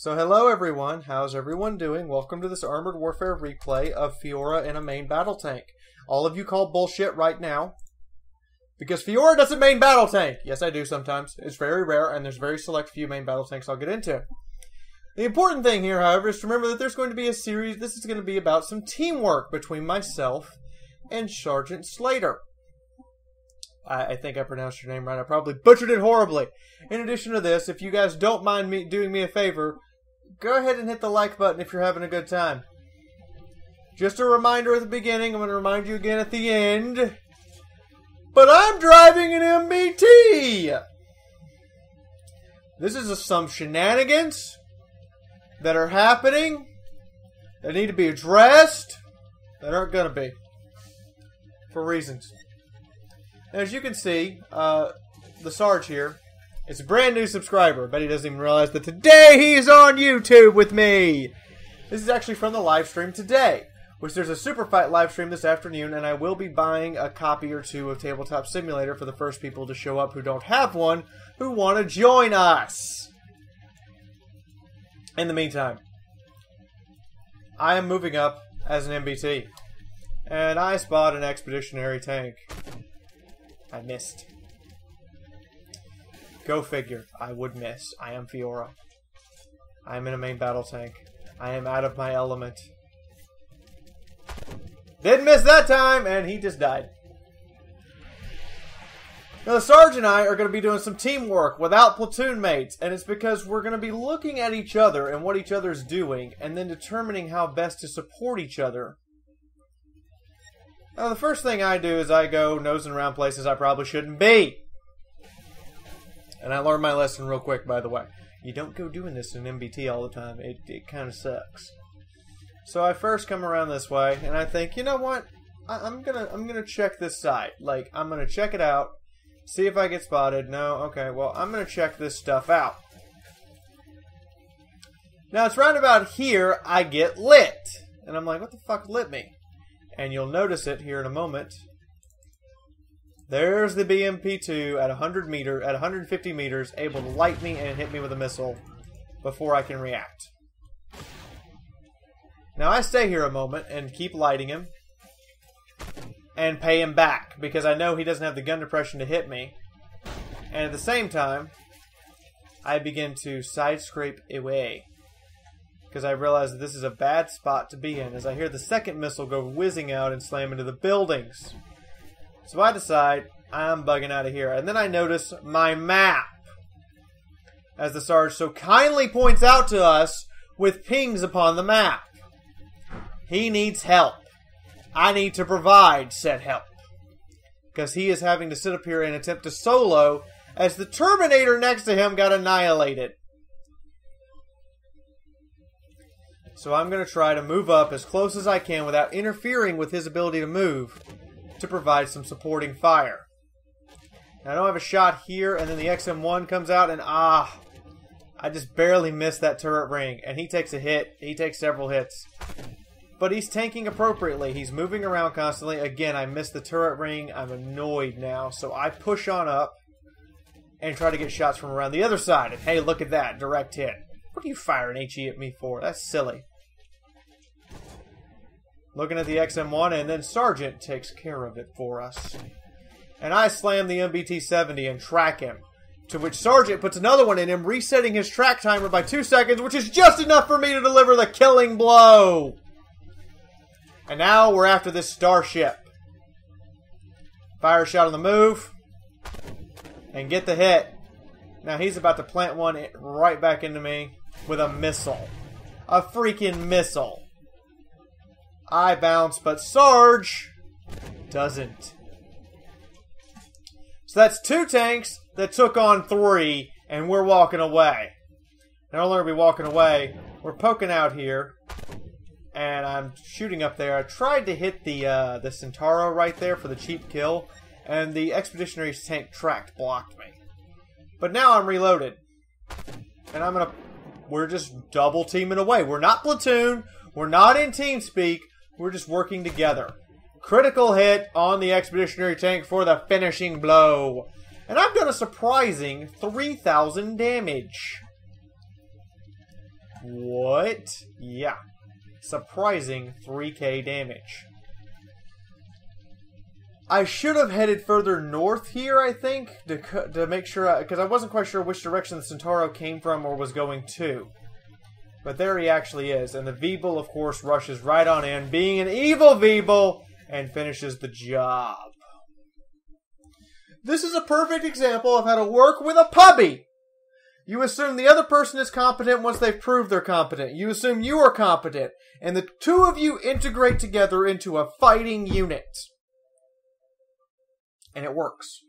So hello everyone, how's everyone doing? Welcome to this Armored Warfare replay of Fiaura in a main battle tank. All of you call bullshit right now. Because Fiaura doesn't main battle tank! Yes, I do sometimes. It's very rare, and there's very select few main battle tanks I'll get into. The important thing here, however, is to remember that there's going to be a series, this is going to be about some teamwork between myself and Sergeant Slater. I, think I pronounced your name right. I probably butchered it horribly. In addition to this, if you guys don't mind me doing me a favor, go ahead and hit the like button if you're having a good time. Just a reminder at the beginning, I'm going to remind you again at the end. But I'm driving an MBT! This is some shenanigans that are happening that need to be addressed that aren't going to be. For reasons. As you can see, uh, the Sarge here is a brand new subscriber. but he doesn't even realize that today he's on YouTube with me. This is actually from the live stream today, which there's a super fight live stream this afternoon, and I will be buying a copy or two of Tabletop Simulator for the first people to show up who don't have one, who want to join us. In the meantime, I am moving up as an MBT, and I spot an expeditionary tank. I missed. Go figure. I would miss. I am Fiaura. I am in a main battle tank. I am out of my element. Didn't miss that time, and he just died. Now, the Sarge and I are going to be doing some teamwork without platoon mates, and it's because we're going to be looking at each other and what each other's doing, and then determining how best to support each other now, the first thing I do is I go nosing around places I probably shouldn't be. And I learned my lesson real quick, by the way. You don't go doing this in MBT all the time. It, it kind of sucks. So I first come around this way, and I think, you know what? I, I'm gonna I'm gonna check this site. Like I'm gonna check it out, see if I get spotted. No, okay. Well, I'm gonna check this stuff out. Now it's right about here I get lit, and I'm like, what the fuck lit me? and you'll notice it here in a moment. There's the BMP-2 at 100 meter, at 150 meters, able to light me and hit me with a missile before I can react. Now I stay here a moment and keep lighting him and pay him back because I know he doesn't have the gun depression to hit me. And at the same time, I begin to side scrape away because I realize that this is a bad spot to be in as I hear the second missile go whizzing out and slam into the buildings. So I decide I'm bugging out of here. And then I notice my map. As the Sarge so kindly points out to us with pings upon the map. He needs help. I need to provide said help. Because he is having to sit up here and attempt to solo as the Terminator next to him got annihilated. So I'm going to try to move up as close as I can without interfering with his ability to move to provide some supporting fire. Now I don't have a shot here, and then the XM1 comes out, and ah, I just barely missed that turret ring, and he takes a hit. He takes several hits. But he's tanking appropriately. He's moving around constantly. Again, I missed the turret ring. I'm annoyed now, so I push on up and try to get shots from around the other side. And hey, look at that. Direct hit. What are you firing HE at me for? That's silly. Looking at the XM1, and then Sergeant takes care of it for us. And I slam the MBT-70 and track him. To which Sergeant puts another one in him, resetting his track timer by two seconds, which is just enough for me to deliver the killing blow. And now we're after this starship. Fire shot on the move. And get the hit. Now he's about to plant one right back into me with a missile. A freaking missile. I bounce, but Sarge doesn't. So that's two tanks that took on three, and we're walking away. Not only are we walking away, we're poking out here, and I'm shooting up there. I tried to hit the uh, the Centauro right there for the cheap kill, and the Expeditionary tank tracked blocked me. But now I'm reloaded, and I'm gonna. We're just double teaming away. We're not platoon. We're not in team speak. We're just working together. Critical hit on the Expeditionary tank for the finishing blow. And I've done a surprising 3,000 damage. What? Yeah. Surprising 3k damage. I should have headed further north here, I think, to, to make sure, because I, I wasn't quite sure which direction the Centauro came from or was going to. But there he actually is, and the Weeble, of course, rushes right on in, being an evil Weeble, and finishes the job. This is a perfect example of how to work with a pubby. You assume the other person is competent once they've proved they're competent. You assume you are competent, and the two of you integrate together into a fighting unit and it works.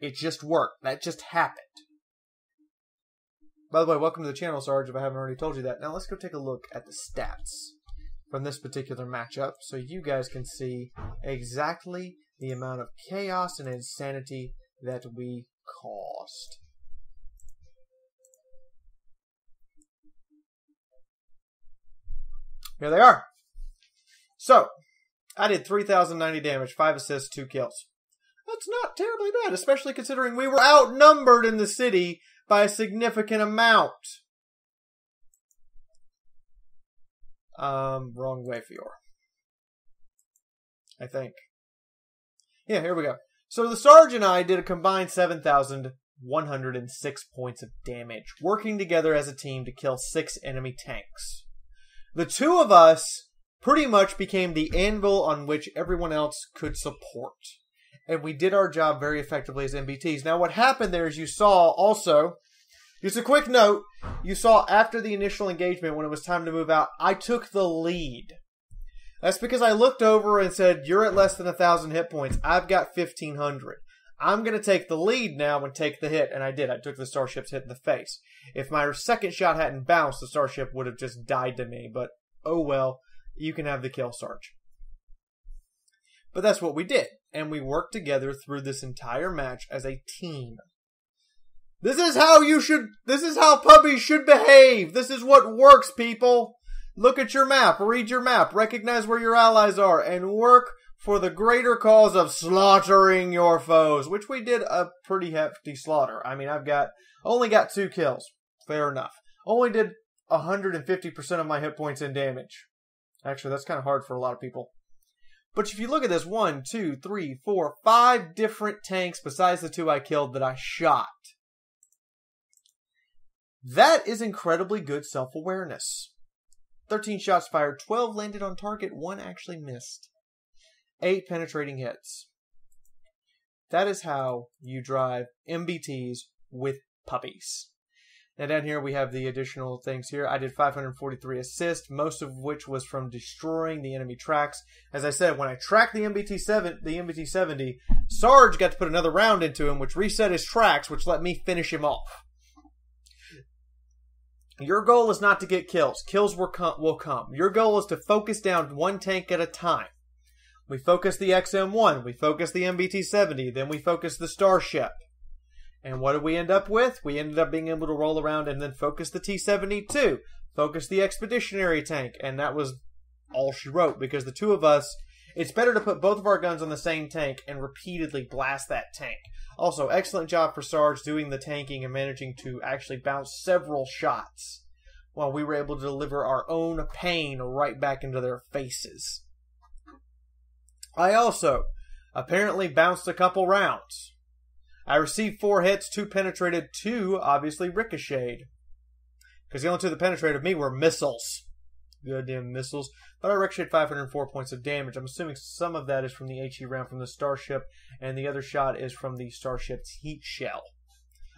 It just worked. That just happened. By the way, welcome to the channel, Sarge, if I haven't already told you that. Now let's go take a look at the stats from this particular matchup so you guys can see exactly the amount of chaos and insanity that we caused. Here they are. So, I did 3,090 damage, 5 assists, 2 kills. That's not terribly bad, especially considering we were outnumbered in the city by a significant amount. Um, wrong way, Fior. I think. Yeah, here we go. So the Sarge and I did a combined 7,106 points of damage, working together as a team to kill six enemy tanks. The two of us pretty much became the anvil on which everyone else could support and we did our job very effectively as MBTs. Now, what happened there is you saw also, just a quick note, you saw after the initial engagement when it was time to move out, I took the lead. That's because I looked over and said, You're at less than a thousand hit points. I've got 1500. I'm going to take the lead now and take the hit. And I did. I took the Starship's hit in the face. If my second shot hadn't bounced, the Starship would have just died to me. But oh well, you can have the kill, Sarge. But that's what we did and we worked together through this entire match as a team. This is how you should, this is how pubbies should behave. This is what works, people. Look at your map, read your map, recognize where your allies are, and work for the greater cause of slaughtering your foes, which we did a pretty hefty slaughter. I mean, I've got, only got two kills. Fair enough. Only did 150% of my hit points in damage. Actually, that's kind of hard for a lot of people. But if you look at this, one, two, three, four, five different tanks besides the two I killed that I shot. That is incredibly good self awareness. 13 shots fired, 12 landed on target, one actually missed. 8 penetrating hits. That is how you drive MBTs with pubbies. And down here we have the additional things here. I did 543 assists, most of which was from destroying the enemy tracks. As I said, when I tracked the MBT-7, the MBT-70, Sarge got to put another round into him, which reset his tracks, which let me finish him off. Your goal is not to get kills. Kills will come. Will come. Your goal is to focus down one tank at a time. We focus the XM1, we focus the MBT-70, then we focus the Starship. And what did we end up with? We ended up being able to roll around and then focus the T 72, focus the expeditionary tank, and that was all she wrote because the two of us, it's better to put both of our guns on the same tank and repeatedly blast that tank. Also, excellent job for Sarge doing the tanking and managing to actually bounce several shots while we were able to deliver our own pain right back into their faces. I also apparently bounced a couple rounds. I received four hits, two penetrated, two obviously ricocheted. Because the only two that penetrated me were missiles. Goddamn missiles. But I ricocheted 504 points of damage. I'm assuming some of that is from the HE round from the Starship, and the other shot is from the Starship's heat shell.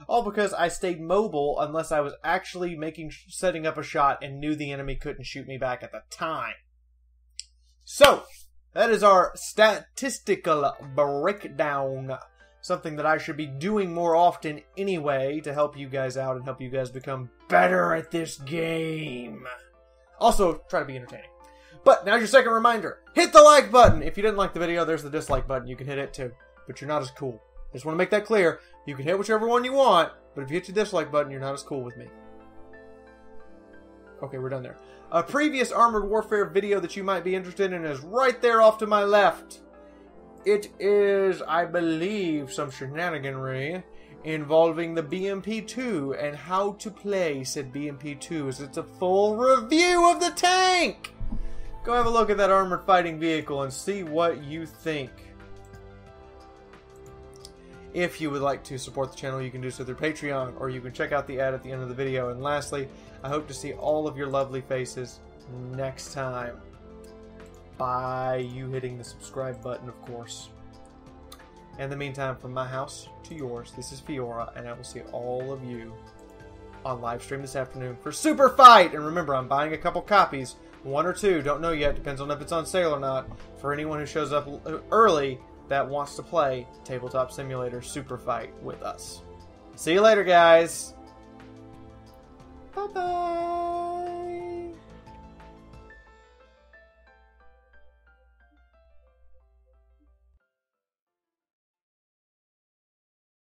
All because I stayed mobile unless I was actually making setting up a shot and knew the enemy couldn't shoot me back at the time. So, that is our statistical breakdown something that I should be doing more often anyway to help you guys out and help you guys become better at this game. Also, try to be entertaining. But now's your second reminder. Hit the like button. If you didn't like the video, there's the dislike button. You can hit it too. But you're not as cool. I just want to make that clear. You can hit whichever one you want, but if you hit the dislike button, you're not as cool with me. Okay, we're done there. A previous Armored Warfare video that you might be interested in is right there off to my left. It is, I believe, some shenaniganry. involving the BMP-2 and how to play said BMP-2 as it's a full review of the tank! Go have a look at that armored fighting vehicle and see what you think. If you would like to support the channel, you can do so through Patreon, or you can check out the ad at the end of the video. And lastly, I hope to see all of your lovely faces next time. By you hitting the subscribe button, of course. In the meantime, from my house to yours, this is Fiaura, and I will see all of you on live stream this afternoon for Super Fight! And remember, I'm buying a couple copies. One or two, don't know yet, depends on if it's on sale or not. For anyone who shows up early that wants to play Tabletop Simulator Super Fight with us. See you later, guys! Bye bye!